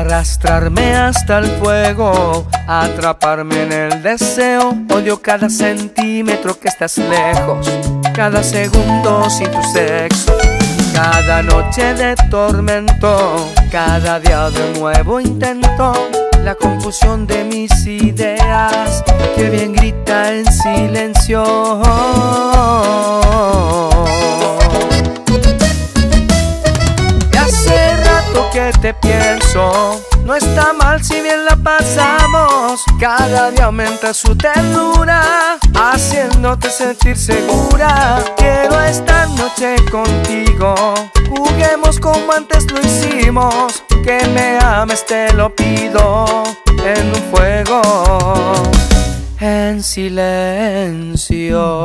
arrastrarme hasta el fuego, atraparme en el deseo. Odio cada centímetro que estás lejos, cada segundo sin tu sexo. Cada noche de tormento, cada día de nuevo intento. La confusión de mis ideas, que bien grita en silencio. Te pienso. No está mal si bien la pasamos. Cada día aumenta su ternura, haciéndote sentir segura. Quiero esta noche contigo. Juguemos como antes lo hicimos. Que me ames, te lo pido. En un fuego, en silencio.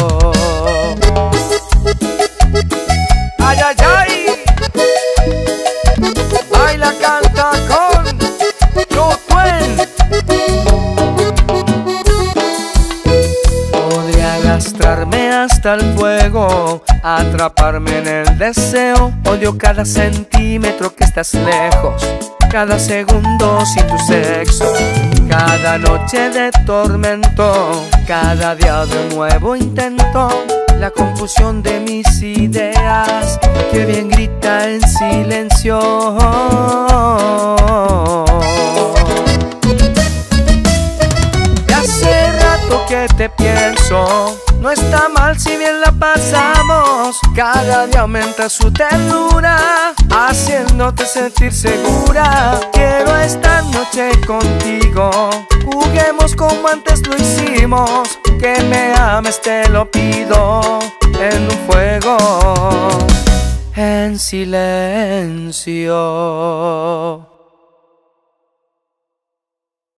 Arrastrarme hasta el fuego, atraparme en el deseo. Odio cada centímetro que estás lejos, cada segundo sin tu sexo. Cada noche de tormento, cada día de nuevo intento. La confusión de mis ideas, que bien grita en silencio. te No está mal si bien la pasamos. Cada día aumenta su ternura, haciéndote sentir segura. Quiero esta noche contigo. Juguemos como antes lo hicimos. Que me ames, te lo pido. En un fuego, en silencio.